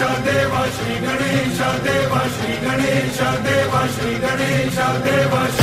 शादे भाषी गणि शादे भाशी गणि शादे भाषी गणि शादे भाषी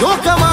Yo, come on.